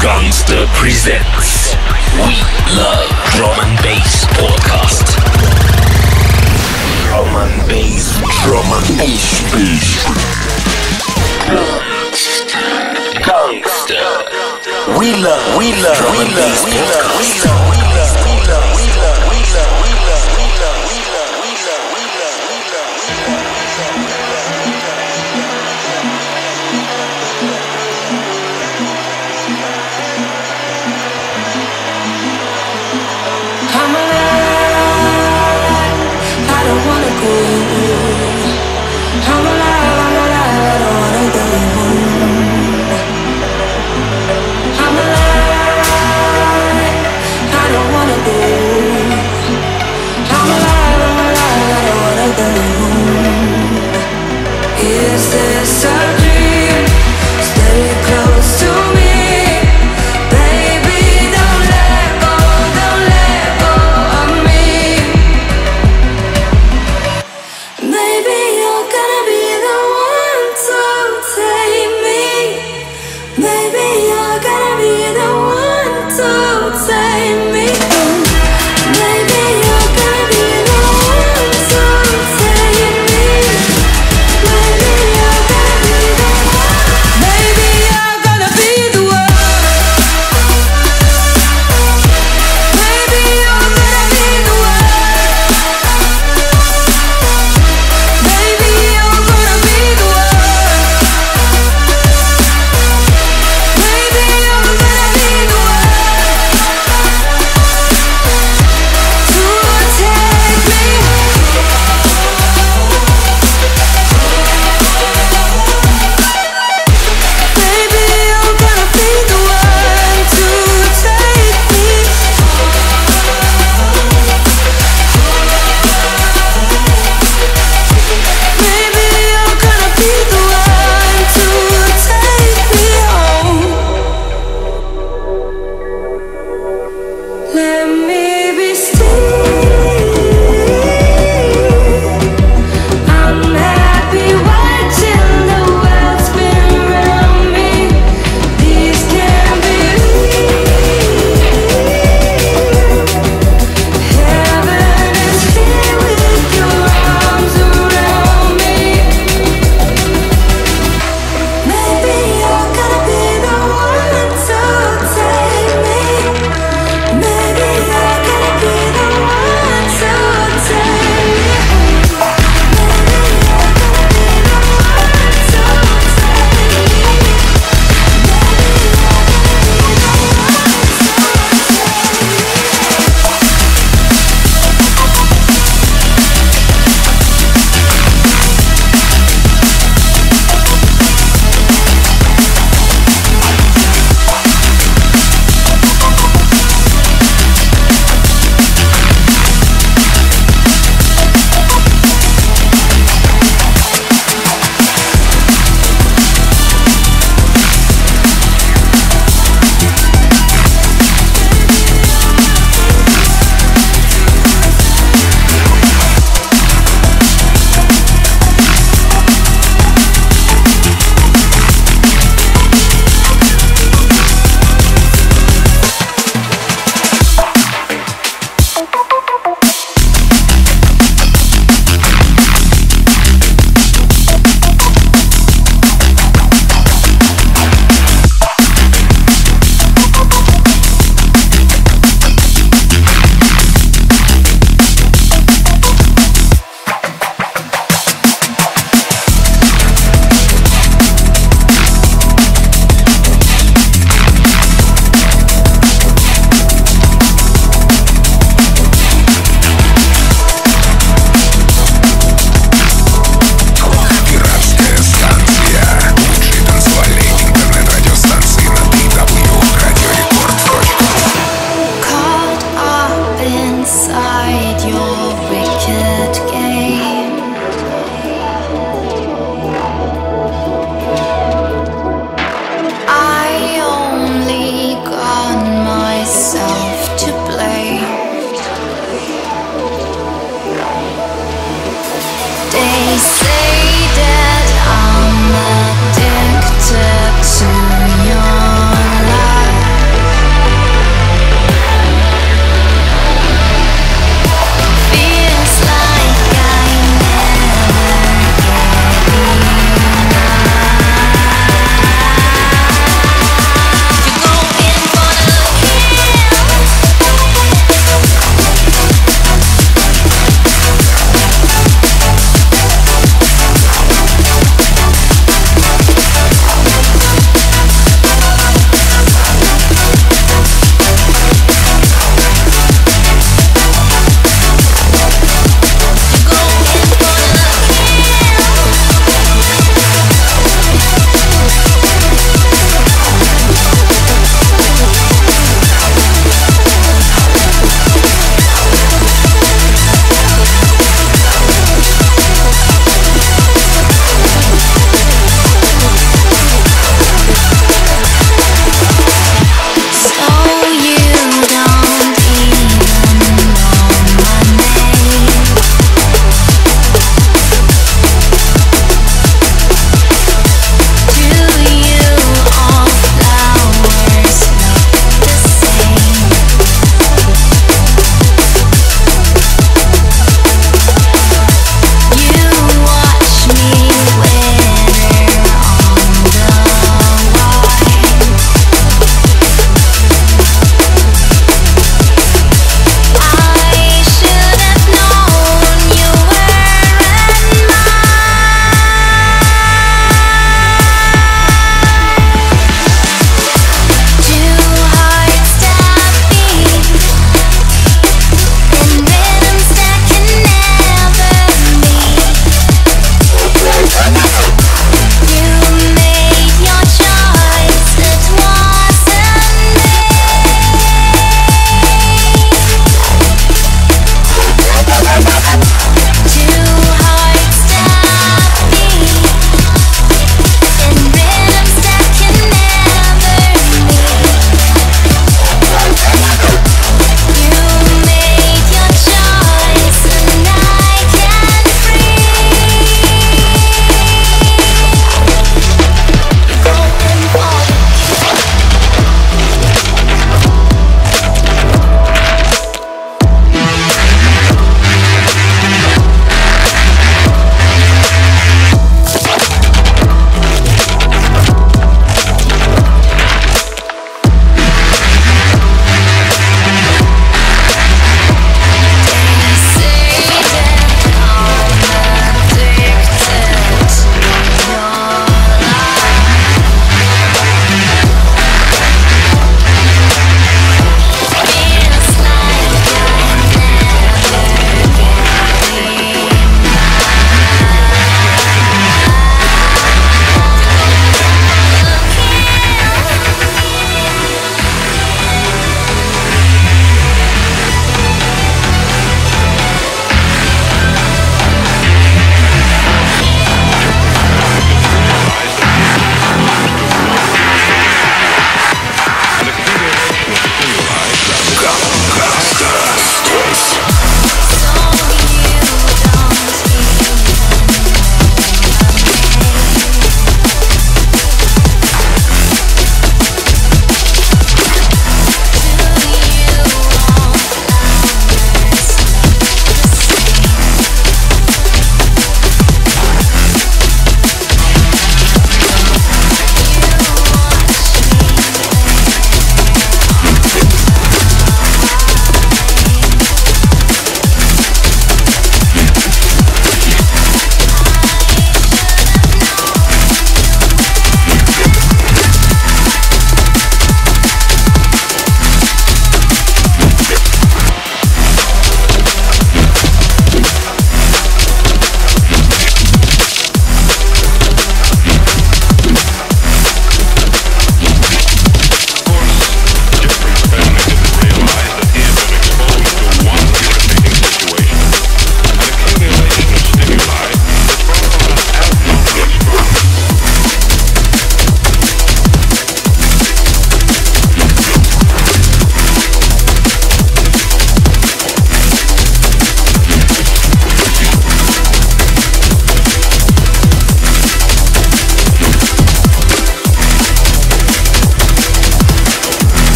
Gangster presents We Love Drum and Bass Podcast. Drum and Bass, Drum and Bass, Bass. Gangster. We love, we love, we love, we love, we love, we love.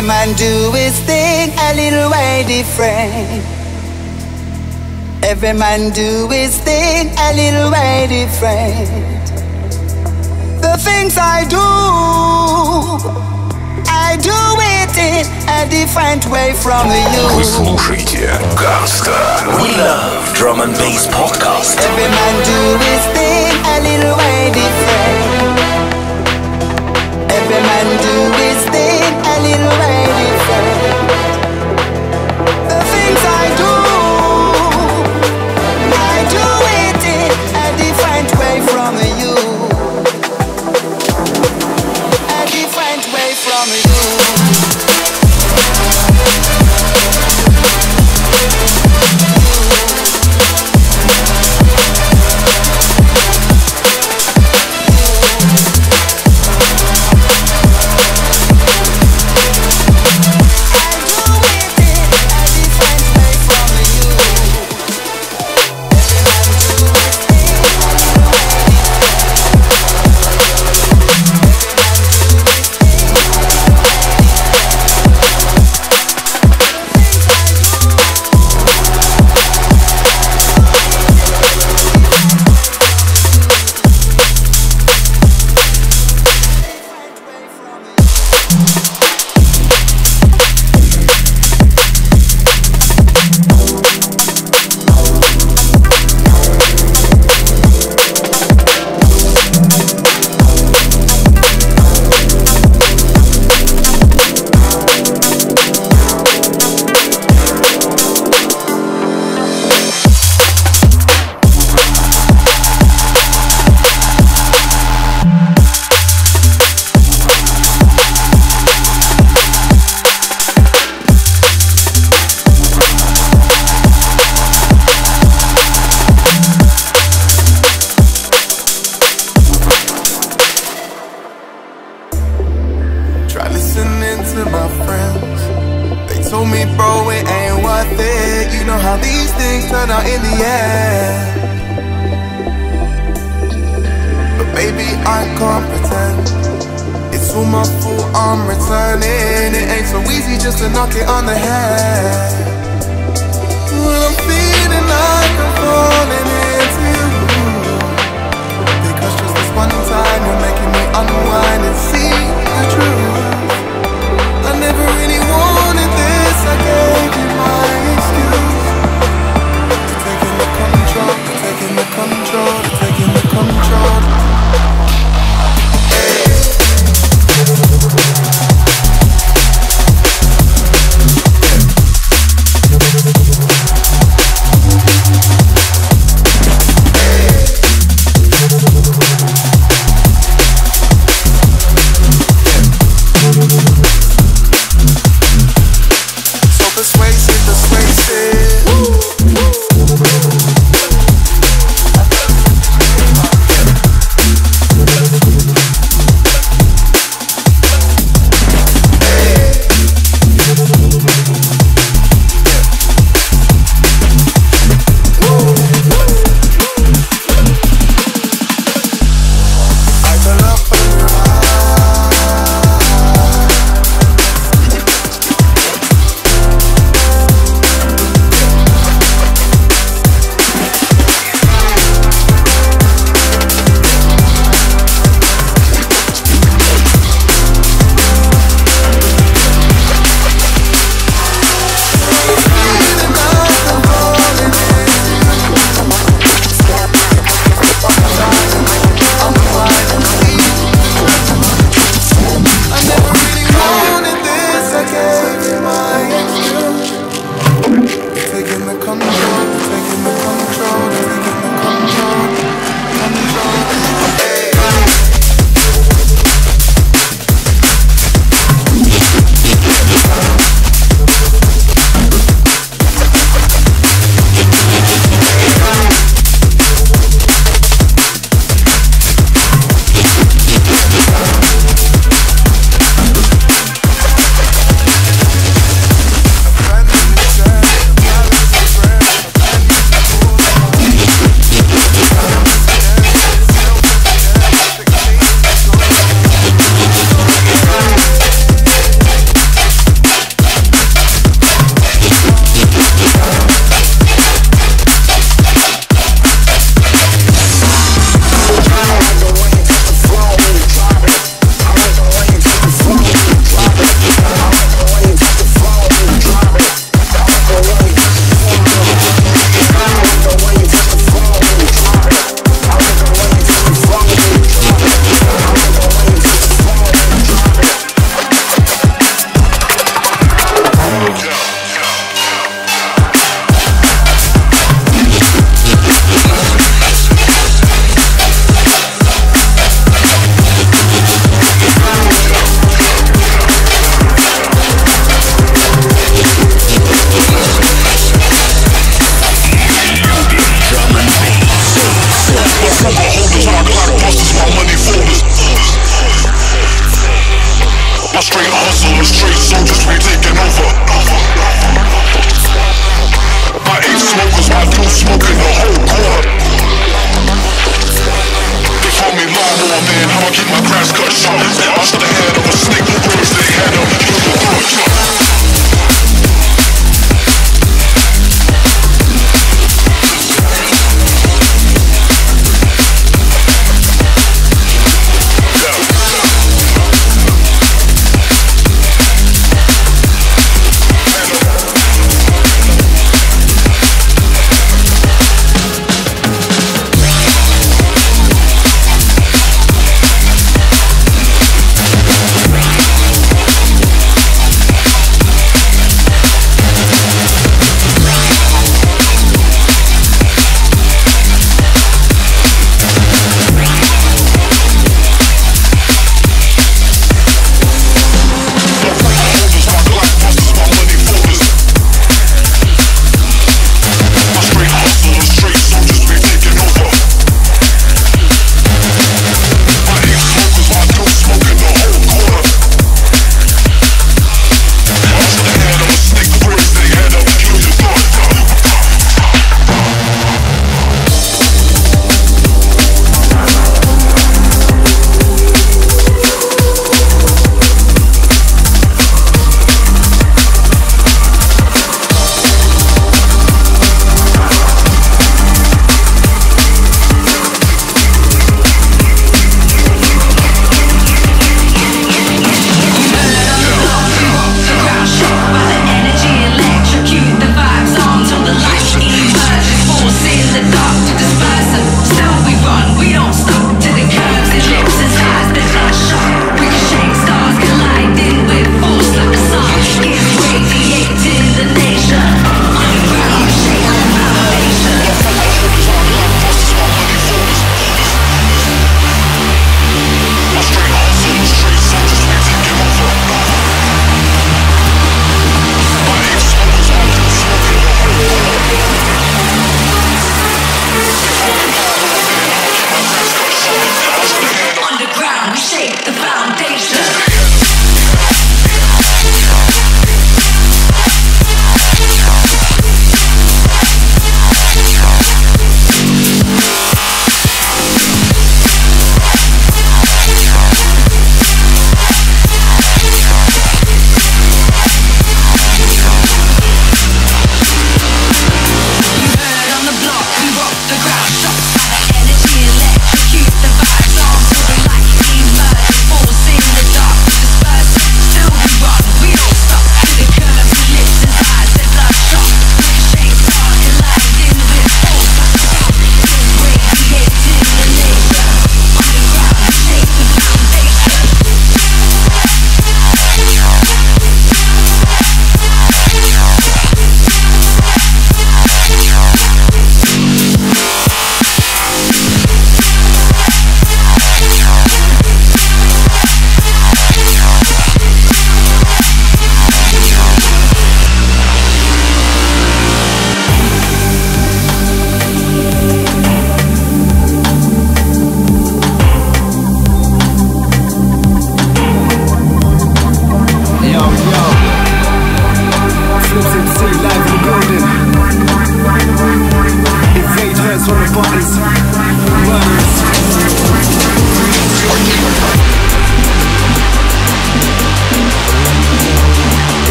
Every man do his thing a little way different. Every man do his thing a little way different. The things I do, I do it in a different way from you. Вы слушаете Гарста. We love drum and bass podcast. Every man do his thing a little way different. Every man do his thing a little way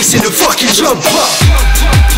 dopamine racing and fucking jump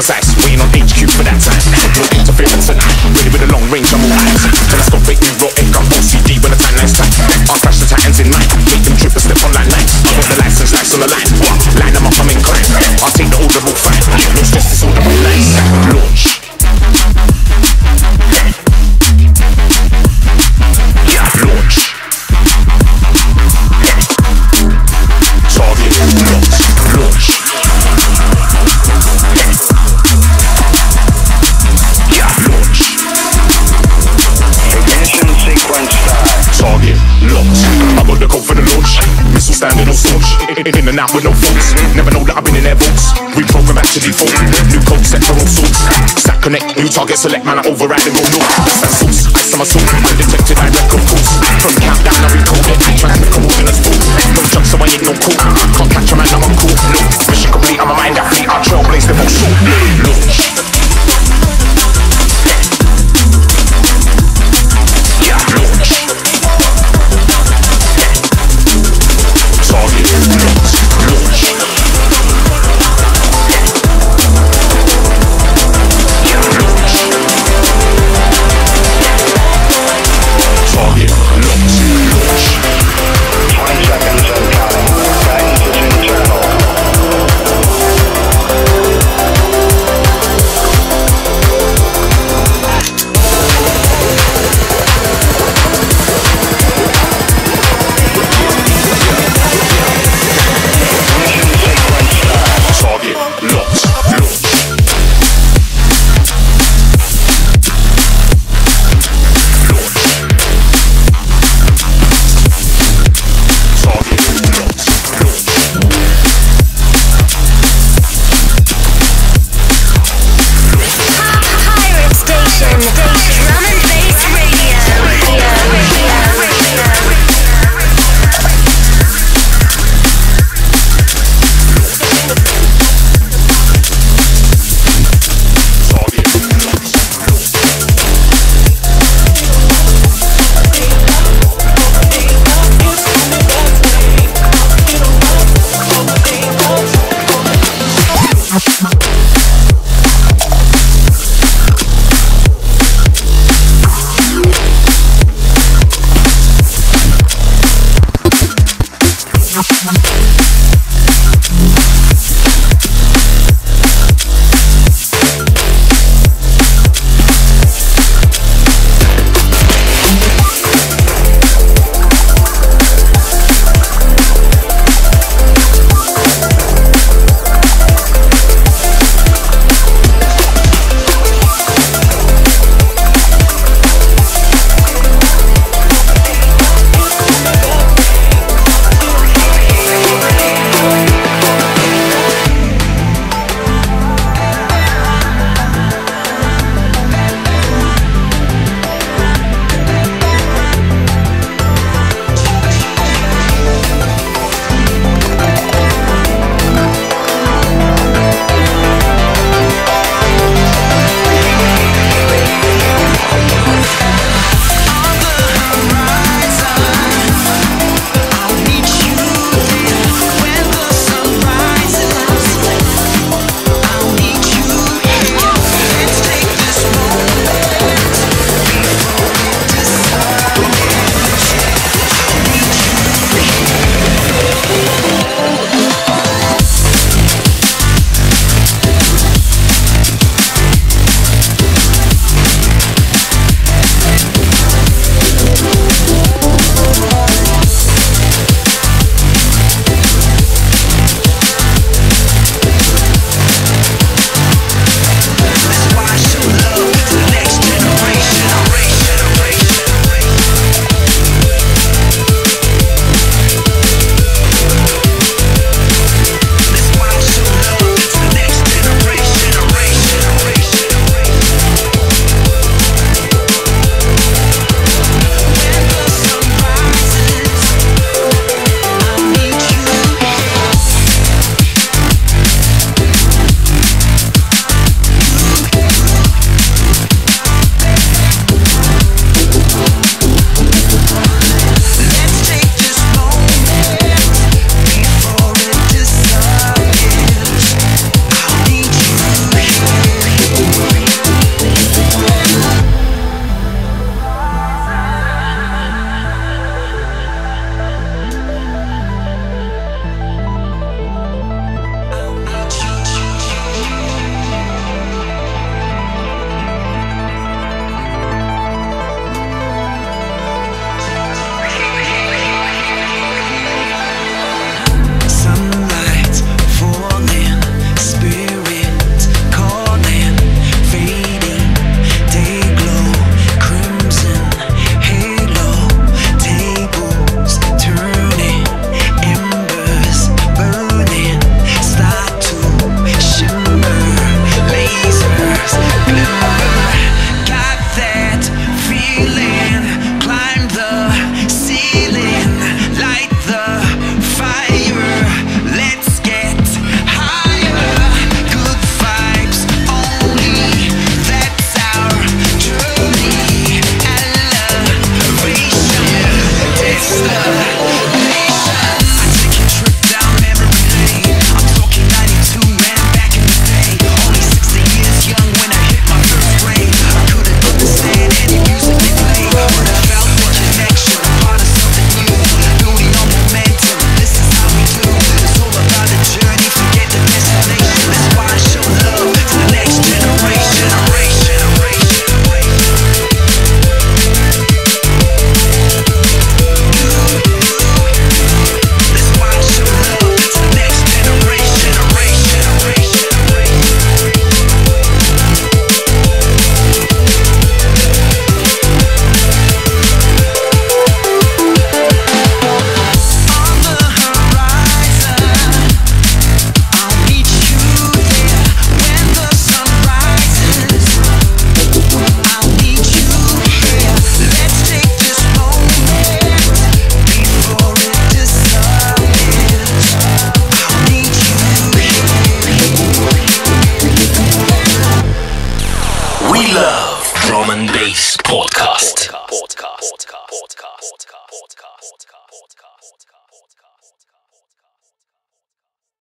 Pues out with no faults. Never know that I've been in their vaults. Reprogram back to default. New code set for all sorts. Stack connect, new target select, man. I override and go north. Sauce. Ice on my soul. Undetected, I record course. From countdown, I recode it. Transmit coordinates full. No jump, so I ain't no cool. Can't catch a man, I'm cool. No mission complete. I'm a mind athlete. I trailblaze them all short.